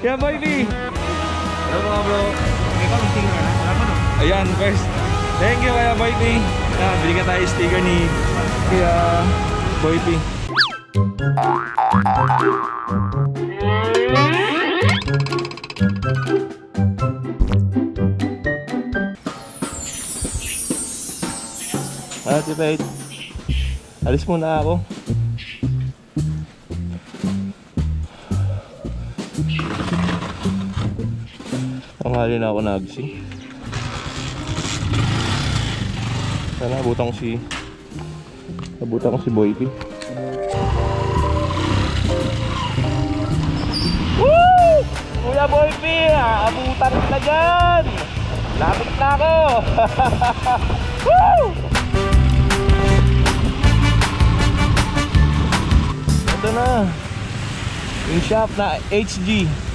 Kaya Boy B! Hello mga bro! Ikaw, may sticker na. Wala pa no? Ayan, first. Thank you kaya Boy P. Yan, binigyan tayo sticker ni kaya Boy P. Ah, tibay. Alis muna ako. Tanghali na ako nagising. Sana abutan si abutan si Boy P. Woo! Kuya Boy P, abutan na dyan! Lapit na ako! Woo! Ito na. Yung shop na HG.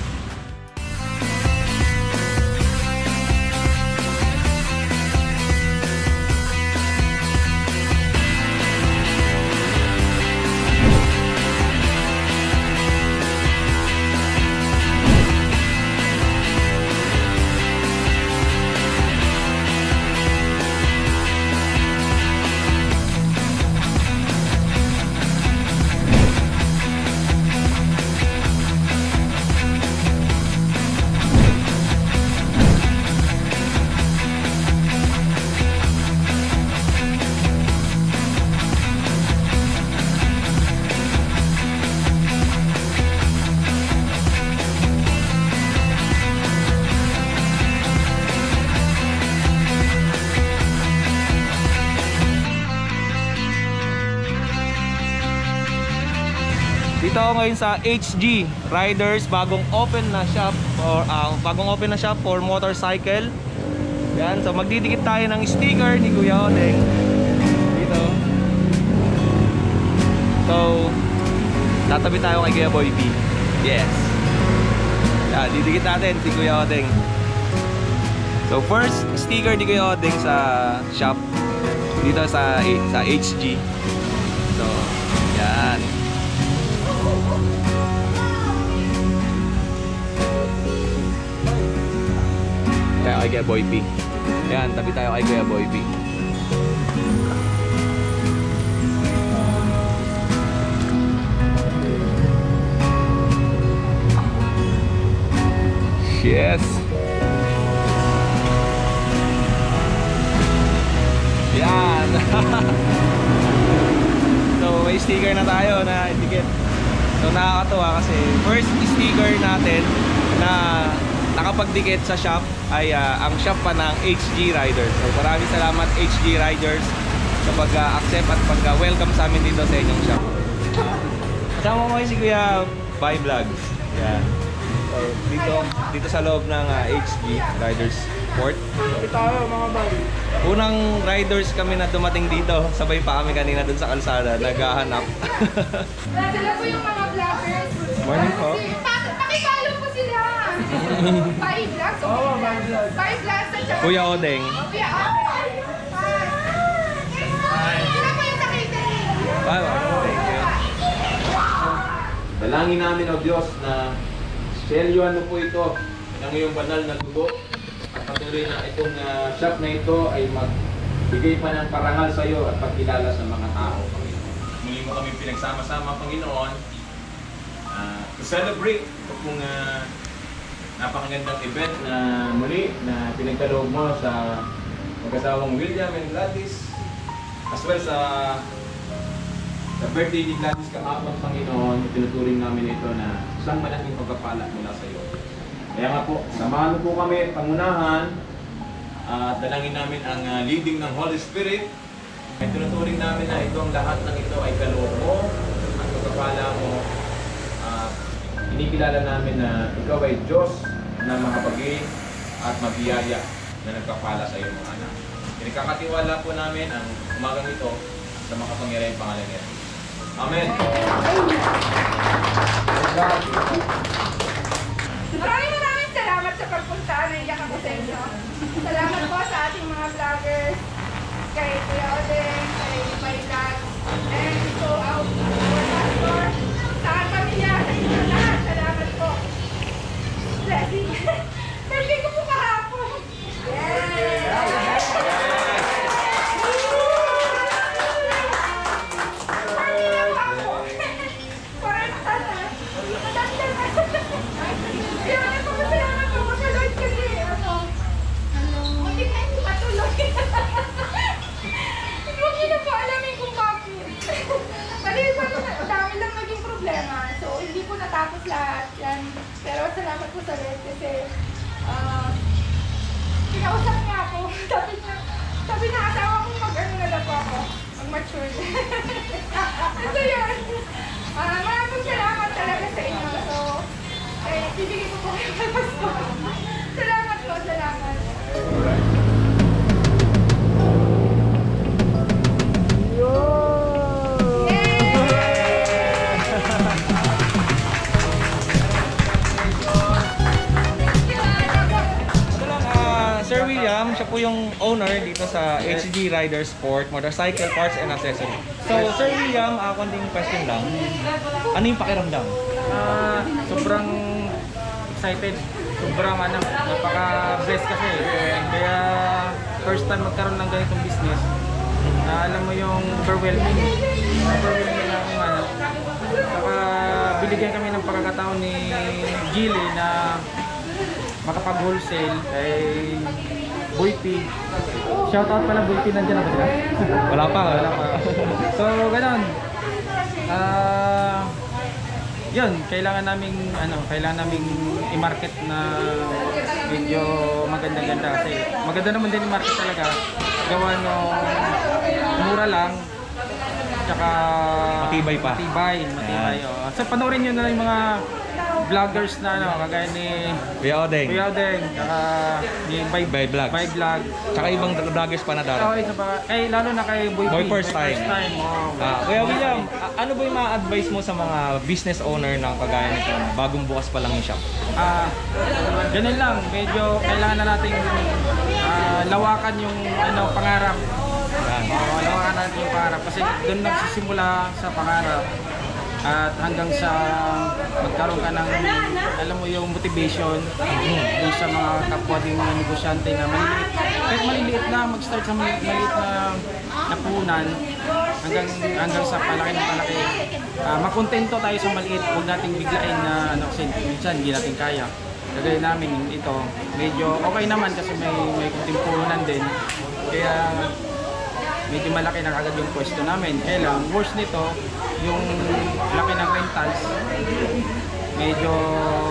Ako ngayon sa HG Riders, bagong open na shop or ah, bagong open na shop for motorcycle. Yan, so magdidikit tayo ng sticker ni Kuya Odeng. Dito. So, tatabi tayo kay Kuya Boy B. Yes. Yan, didikit natin si Kuya Odeng. So, first sticker ni Kuya Odeng sa shop dito sa sa HG. Kay Kuya Boy P. Yan, tabi tayo kay Kuya Boy P. Yes. Yan. so, may sticker na tayo na etikет. So, nakakatuwa kasi first sticker natin na nakapagdikit sa shop ay ah, ang shop pa ng HG Riders. So, maraming salamat HG Riders sa pag-accept at pag-welcome sa amin dito sa inyong shop. Kasama mo si Kuya Bye Vlogs. Yan. So, dito, dito sa loob ng ah, HG Riders Port. tayo mga buddy. Unang riders kami na dumating dito. Sabay pa kami kanina dun sa kalsada, naghahanap. Dala po yung mga vloggers. Morning po. Five vlogs. Oo, oh. Five vlogs at saka... Kuya Odeng. Kuya. Hi. Sila po yung sa catering. Wow, thank you. Dalangin namin, O Diyos, na selyuhan mo po ito ng iyong banal na dugo at patuloy na itong ah, shop na ito ay magbigay pa ng parangal sa iyo at pagkilala sa mga tao. Muli mo kami pinagsama-sama, Panginoon, ah, to celebrate ito pong ah, napakagandang event na muli na pinagkaloob mo sa mag-asawang William and Gladys as well sa sa birthday ni Gladys kahapon, Panginoon, tinuturing namin ito na isang malaking pagpapala mula sa iyo. Kaya nga po, samahan po kami pangunahan at dalangin namin ang ah, leading ng Holy Spirit. Ay tinuturing namin na itong lahat ng ito ay kaloob mo at pagpapala mo. At inikilala namin na ikaw ay Diyos na makapagi at mabiyaya na nagpapala sa iyong mga anak. Pinagkakatiwala po namin ang umagang ito sa makapangyarihang pangalan ni Jesus. Amen. Maraming maraming salamat sa pagpunta. Sa inyo. Salamat po sa ating mga vloggers. Kay Kuya Odeng, kay Vlog, and so out 对。给你 mature. po yung owner dito sa HG Rider Sport Motorcycle Parts and Accessories. So, Sir William, uh, konting question lang. Ano yung pakiramdam? Ah, sobrang excited. Sobrang ano, napaka-blessed kasi. Kaya first time magkaroon ng ganitong business, na alam mo yung overwhelming. Overwhelming na kung ano. Saka binigyan kami ng pagkakataon ni Gilly na makapag-wholesale kay Boy P. Shoutout pala Boy P, nandiyan na ba sila? Wala pa. Wala pa. So, ganun. Ah, yun, kailangan naming ano, kailangan naming i-market na medyo maganda-ganda kasi maganda naman din i-market talaga. Gawa no mura lang. Tsaka Matibay pa. Matibay, matibay. Oh. So panoorin niyo na yung mga vloggers na ano, kagaya ni Kuya Odeng. Kuya Odeng, ni Bay Bay Vlogs. Bay Vlog. Tsaka ibang vloggers pa na darating. isa pa. Kay lalo na kay Boy, Boy P. first time. First time. Oh. Ah, Kuya William, a- ano ba yung ma-advise mo sa mga business owner ng kagaya nito bagong bukas pa lang yung shop? Ah, ganun lang. Medyo kailangan na nating ah, lawakan yung ano pangarap. Yan. Oo, lawakan natin yung pangarap kasi doon nagsisimula sa pangarap at hanggang sa magkaroon ka ng alam mo yung motivation doon sa mga kapwa din mga negosyante na maliliit. Kahit maliliit na mag-start sa mali- maliit na napunan hanggang hanggang sa palaki ng palaki. Ah, makontento tayo sa maliit. Huwag nating biglain na ano kasi minsan hindi natin kaya. Kagaya namin ito medyo okay naman kasi may may kunting puhunan din. Kaya medyo malaki na agad yung pwesto namin. Kaya lang, worst nito, yung laki ng rentals, medyo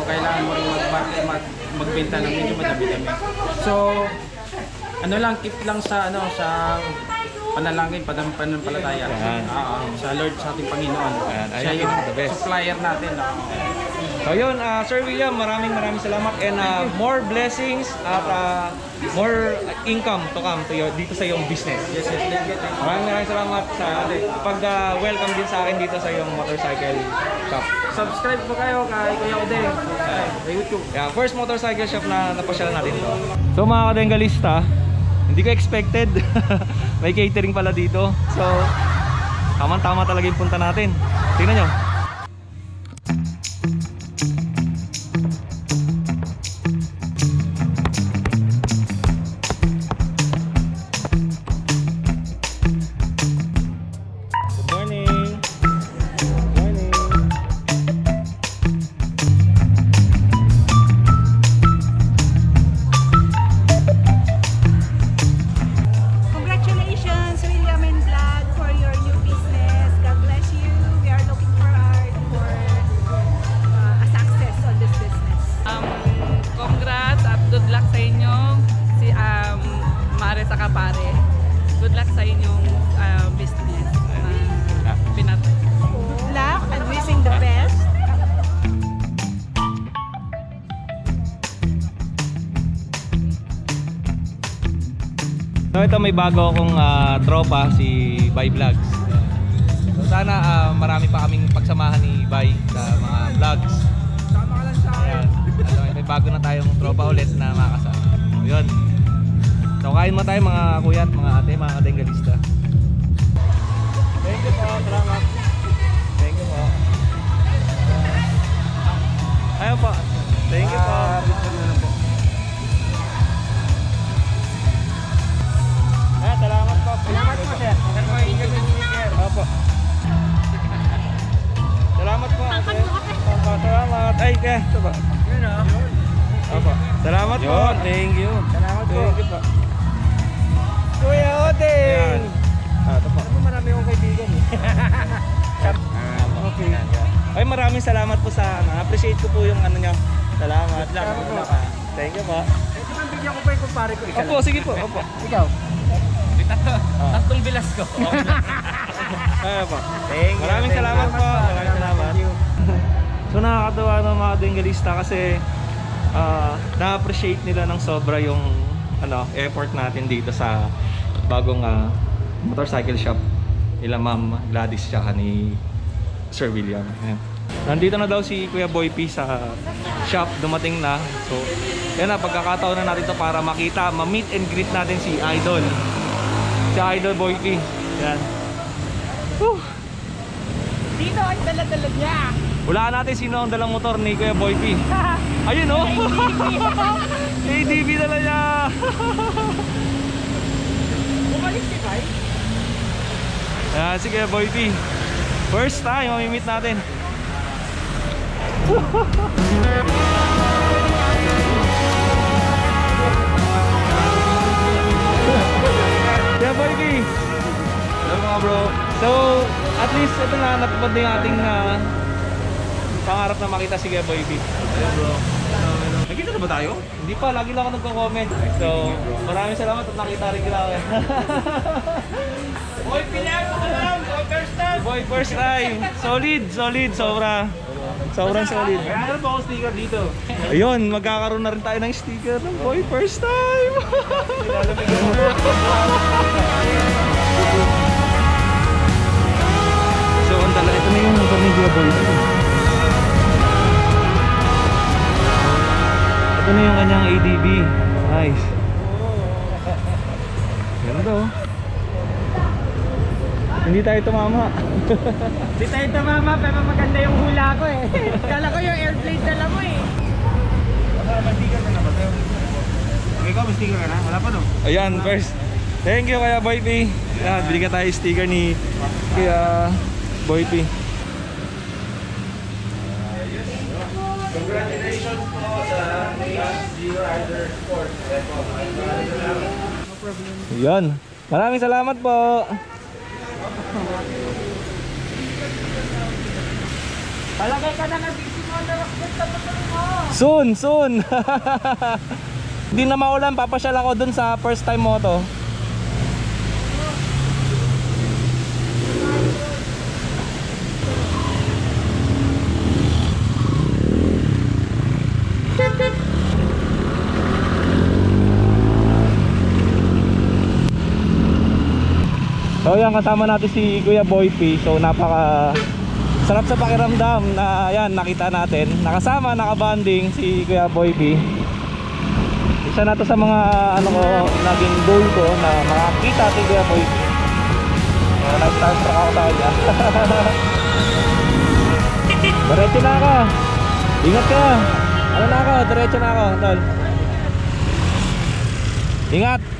kailangan mo rin mag, mag, magbenta ng medyo madami-dami. So, ano lang, keep lang sa, ano, sa panalangin, padam pananampalataya. Yan. Oo, sa Lord, sa ating Panginoon. Yan, Siya ayun, yung the best. supplier natin. oo. So yun, ah, Sir William, maraming maraming salamat and ah, more blessings at ah, more income to come to your, dito sa iyong business. Yes, yes, thank you, thank you. Maraming maraming salamat sa pag-welcome din sa akin dito sa iyong motorcycle shop. Subscribe po kayo kay Kuya Odeng sa YouTube. Yeah, first motorcycle shop na napasyal natin to. So mga kadengalista, hindi ko expected. May catering pala dito. So, tamang-tama talaga yung punta natin. Tingnan nyo. Kapare. Good luck sa inyong uh, business. Uh, pinat Good luck and wishing the best. So ito may bago akong ah, tropa si Bay Vlogs. So sana ah, marami pa kaming pagsamahan ni Bay sa mga vlogs. Tama ka lang sa Ayan. So, may bago na tayong tropa ulit na makasama. So, yun. So kain mo tayo mga kuya at mga ate, mga kadengalista. Thank you po. Salamat. Thank you po. Ayun po. Thank you po. Ah, salamat po. Salamat po, sir. Opo. Salamat po, ate. Opo, salamat. Ay, kaya. Ito ba? Yun ah. Opo. Salamat po. Thank you. Salamat po. Thank you po. Kuya Odeng! Ah, ito po. Ako marami akong kaibigan eh. Okay. Ay, maraming salamat po sa ano. Appreciate ko po yung ano niya, Salamat. Good luck, good ah. Thank you po. Ito ang bigyan ko pa yung kumpare ko. Isa Opo, lang. sige po. Opo. Ikaw. Tatlong bilas ko. Kaya po. Thank you. Maraming salamat po. Maraming salamat. So nakakatawa ng mga bengalista kasi ah, na-appreciate nila ng sobra yung ano, effort natin dito sa bagong ah, motorcycle shop nila Ma'am Gladys tsaka ni Sir William. Ayan. Nandito na daw si Kuya Boy P sa shop, dumating na. So, yan na, pagkakataon na natin to para makita, ma-meet and greet natin si Idol. Si Idol Boy P. Yan. Whew. Dito ang dala-dala niya. Hulaan natin sino ang dalang motor ni Kuya Boy P. Ayun oh. ADB dala niya. Bumalik si Kai. Ayan si Kuya Boy P. First time mamimit natin. Kuya Boy P. Hello mga bro. So, at least ito na natupad na yung ating ah, pangarap na makita si Boy P. Hello bro. Nakita na ba tayo? Hindi pa, lagi lang ako nagko-comment. So, maraming salamat at nakita rin kita. Boy, pinag mo lang! First time! Boy, first time! Solid, solid, sobra. Sobrang solid. Meron pa ako sticker dito. Ayun, magkakaroon na rin tayo ng sticker ng Boy, first time! so, ang dala, ito na yung Kuya Boy. Ito na yung kanyang ADB. Nice. Ganda oh. Hindi tayo tumama. Di tayo tumama pero maganda yung hula ko eh. Kala ko yung airblade dala mo eh. May sticker ka na ba? Ikaw, may sticker ka na? Wala pa no? Ayan, first. Thank you kaya Boy P. Ayan, binigyan tayo sticker ni kaya Boy P. Congratulations po sa HG Rider Sport. Yan. Maraming salamat po. Palagay ka na ng DC Motor Rocket sa motor mo. Soon, soon. Hindi na maulan, papasyal ako dun sa first time mo So yan, kasama natin si Kuya Boy P. So napaka sarap sa pakiramdam na yan, nakita natin. Nakasama, nakabanding si Kuya Boy P. Isa na to sa mga ano ko, naging goal ko na makakita si Kuya Boy P. So, nag-starstruck ako sa kanya. Diretso na ako. Ingat ka. Ano na ako, diretso na ako, tol. Ingat.